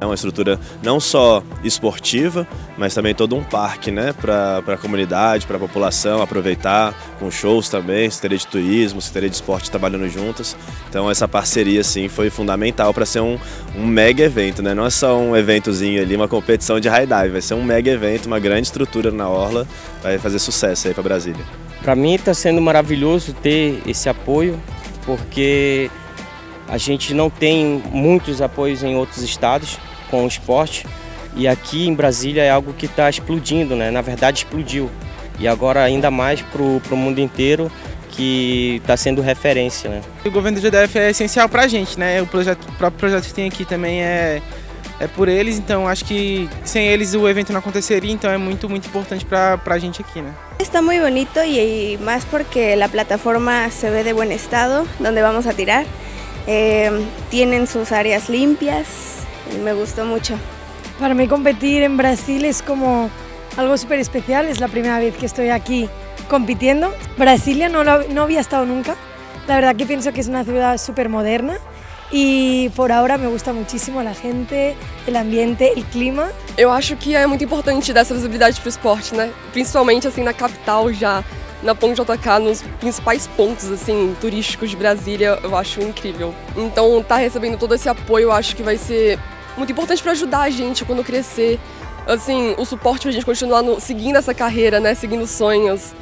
É uma estrutura não só esportiva, mas também todo um parque né, para a comunidade, para a população aproveitar, com shows também, Secretaria de Turismo, Secretaria de Esporte trabalhando juntas. Então essa parceria sim foi fundamental para ser um, um mega evento, né? não é só um eventozinho ali, uma competição de high dive, vai ser um mega evento, uma grande estrutura na Orla, vai fazer sucesso aí para Brasília. Para mim está sendo maravilhoso ter esse apoio, porque a gente não tem muitos apoios em outros estados com o esporte e aqui em Brasília é algo que está explodindo, né? Na verdade explodiu e agora ainda mais para o mundo inteiro que está sendo referência, né? O governo do GDF é essencial para a gente, né? O, projeto, o próprio projeto que tem aqui também é é por eles, então acho que sem eles o evento não aconteceria, então é muito, muito importante para a gente aqui, né? Está muy bonito y más porque la plataforma se ve de buen estado, donde vamos a tirar. Eh, tienen sus áreas limpias, me gustó mucho. Para mí competir en Brasil es como algo súper especial, es la primera vez que estoy aquí compitiendo. Brasilia no, no había estado nunca, la verdad que pienso que es una ciudad súper moderna e por agora me gusta muitíssimo a gente, o ambiente, o clima. Eu acho que é muito importante dar essa visibilidade para o esporte, né? Principalmente assim na capital já, na ponte de nos principais pontos assim turísticos de Brasília, eu acho incrível. Então, tá recebendo todo esse apoio, eu acho que vai ser muito importante para ajudar a gente quando crescer. Assim, o suporte para a gente continuar no, seguindo essa carreira, né? Seguindo sonhos.